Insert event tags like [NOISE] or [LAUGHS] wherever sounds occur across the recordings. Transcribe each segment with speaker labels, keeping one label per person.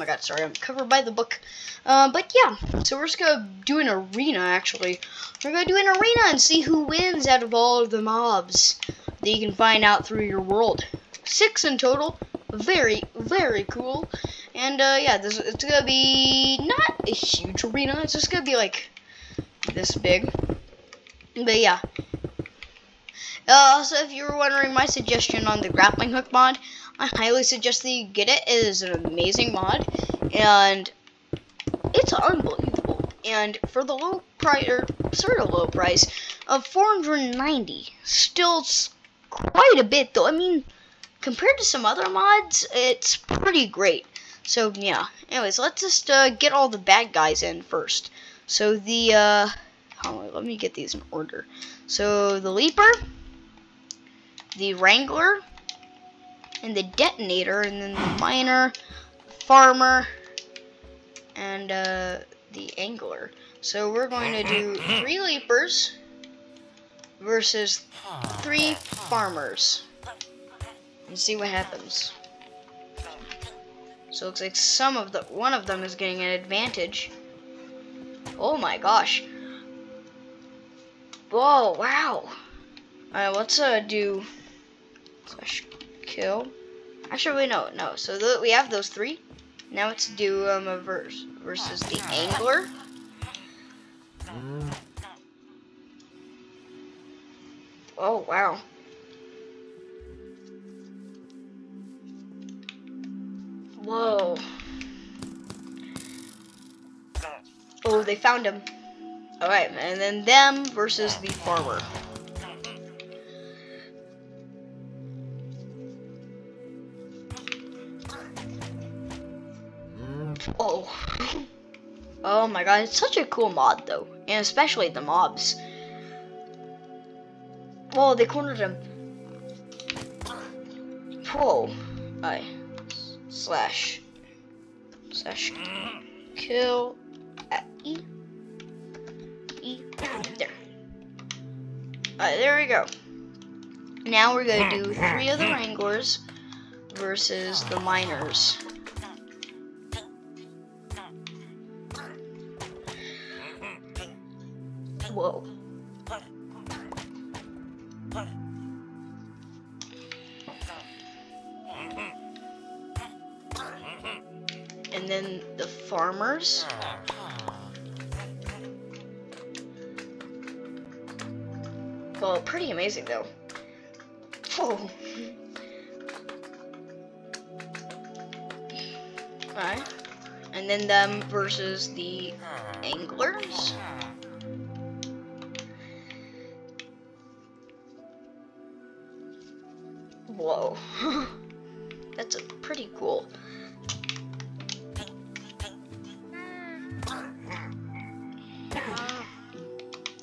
Speaker 1: my god, sorry, I'm covered by the book. Uh, but yeah, so we're just gonna do an arena, actually. We're gonna do an arena and see who wins out of all of the mobs that you can find out through your world. Six in total. Very, very cool. And, uh, yeah, this it's gonna be not a huge arena. It's just gonna be, like, this big. But, yeah. Uh, also, if you were wondering my suggestion on the grappling hook mod, I highly suggest that you get it. It is an amazing mod, and it's unbelievable. And for the low price, or sort of low price of 490, still quite a bit though. I mean, compared to some other mods, it's pretty great. So yeah. Anyways, let's just uh, get all the bad guys in first. So the uh, on, let me get these in order. So the leaper, the wrangler, and the detonator, and then the miner, farmer, and uh, the angler. So we're going to do three leapers versus three farmers and see what happens. So it looks like some of the one of them is getting an advantage. Oh my gosh. Whoa, wow. Alright, let's uh do slash kill. Actually, no, no. So we have those three. Now let's do um, a verse versus the angler. Oh, wow. Whoa. Oh, they found him. Alright, and then them versus the farmer. Oh. Oh my god, it's such a cool mod though. And especially the mobs. Whoa, they cornered him. Whoa. I slash slash kill at E. E there. Alright, there we go. Now we're gonna do three of the Wranglers versus the Miners. Whoa. And then the farmers. Well, pretty amazing though. Oh. Alright. And then them versus the anglers. Whoa. [LAUGHS] That's pretty cool.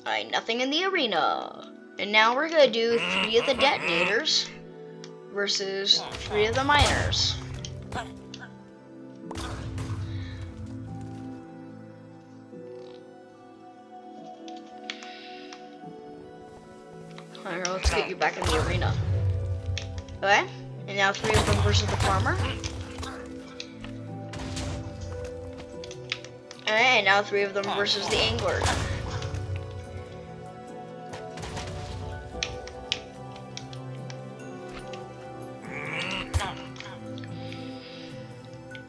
Speaker 1: Alright, nothing in the arena. And now we're gonna do three of the detonators versus three of the miners. Alright, let's get you back in the arena. Okay, and now three of them versus the farmer. Alright, and now three of them versus the angler.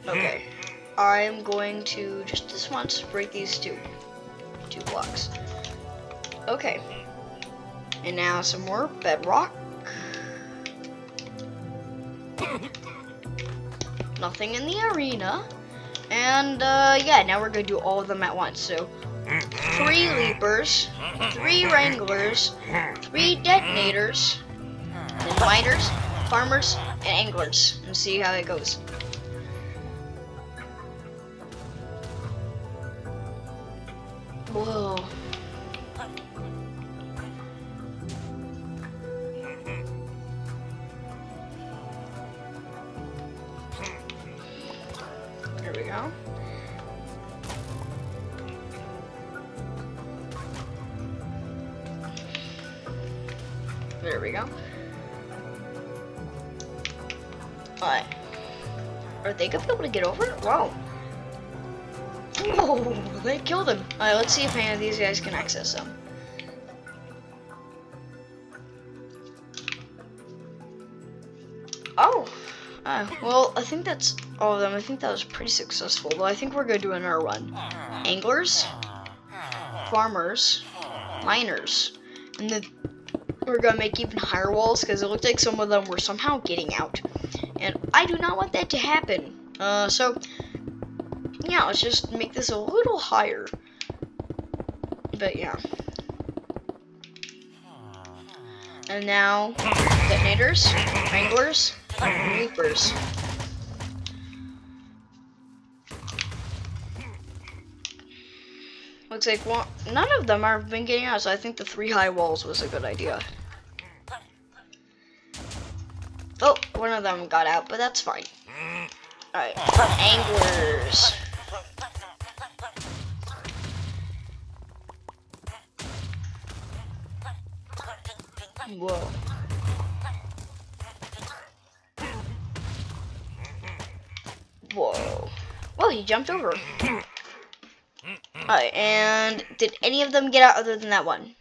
Speaker 1: Okay, I'm going to just this once break these two, two blocks. Okay, and now some more bedrock. Nothing in the arena. And, uh, yeah, now we're gonna do all of them at once. So, three leapers, three wranglers, three detonators, then miners, farmers, and anglers. And see how it goes. Whoa. Go. There we go. Alright. Are they gonna be able to get over it? Wow. Oh, they killed him. Alright, let's see if any of these guys can access them. Oh. Uh, well, I think that's all of them. I think that was pretty successful. But I think we're gonna do another run. Anglers, farmers, miners, and then we're gonna make even higher walls because it looked like some of them were somehow getting out, and I do not want that to happen. Uh, so yeah, let's just make this a little higher. But yeah. And now, detonators, anglers, leapers. Looks like none of them have been getting out, so I think the three high walls was a good idea. Oh, one of them got out, but that's fine. Alright, anglers. Whoa. Whoa. Well, he jumped over. Alright, and did any of them get out other than that one?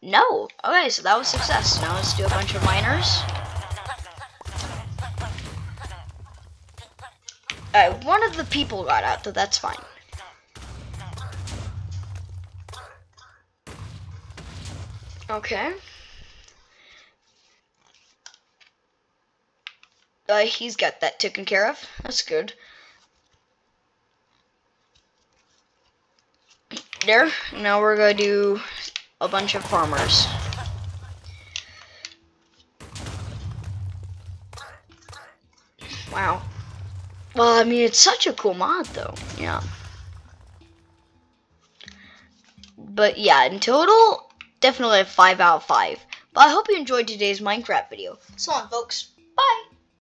Speaker 1: No. Okay, so that was success. Now let's do a bunch of miners. Alright, one of the people got out, though that's fine. Okay. Uh, he's got that taken care of. That's good. There. Now we're gonna do a bunch of farmers. Wow. Well, I mean, it's such a cool mod, though. Yeah. But yeah, in total, definitely a 5 out of 5. But I hope you enjoyed today's Minecraft video. So long, folks. Bye!